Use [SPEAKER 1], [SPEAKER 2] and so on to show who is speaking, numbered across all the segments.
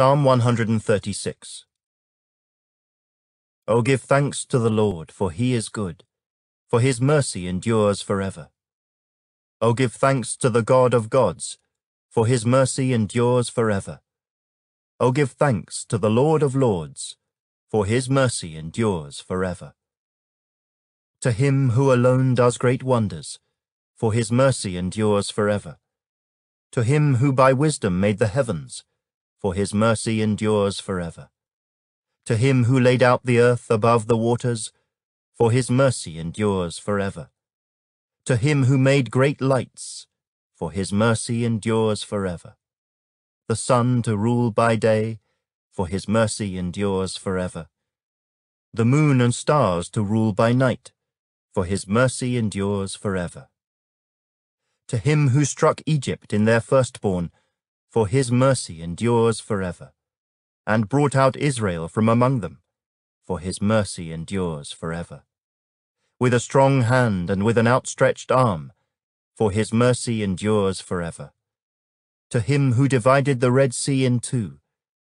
[SPEAKER 1] Psalm 136 O give thanks to the Lord, for he is good, for his mercy endures forever. O give thanks to the God of gods, for his mercy endures forever. O give thanks to the Lord of lords, for his mercy endures forever. To him who alone does great wonders, for his mercy endures forever. To him who by wisdom made the heavens, for his mercy endures forever. To him who laid out the earth above the waters, for his mercy endures forever. To him who made great lights, for his mercy endures forever. The sun to rule by day, for his mercy endures forever. The moon and stars to rule by night, for his mercy endures forever. To him who struck Egypt in their firstborn, for his mercy endures forever, and brought out Israel from among them, for his mercy endures forever. With a strong hand and with an outstretched arm, for his mercy endures forever. To him who divided the Red Sea in two,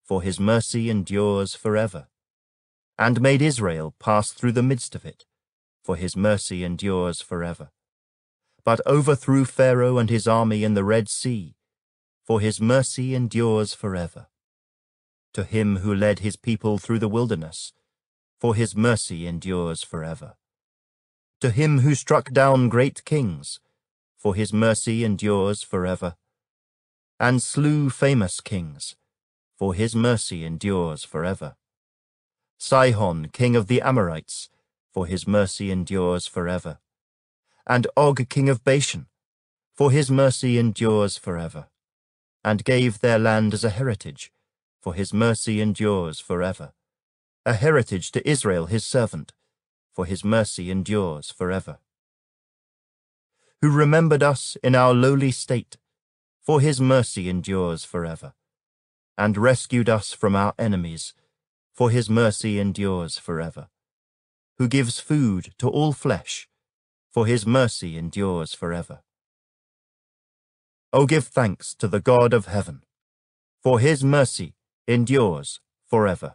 [SPEAKER 1] for his mercy endures forever, and made Israel pass through the midst of it, for his mercy endures forever. But overthrew Pharaoh and his army in the Red Sea, for his mercy endures forever. To him who led his people through the wilderness, for his mercy endures forever. To him who struck down great kings, for his mercy endures forever. And slew famous kings, for his mercy endures forever. Sihon, king of the Amorites, for his mercy endures forever. And Og, king of Bashan, for his mercy endures forever and gave their land as a heritage, for his mercy endures forever. A heritage to Israel his servant, for his mercy endures forever. Who remembered us in our lowly state, for his mercy endures forever, and rescued us from our enemies, for his mercy endures forever. Who gives food to all flesh, for his mercy endures forever. O give thanks to the God of heaven, for his mercy endures forever.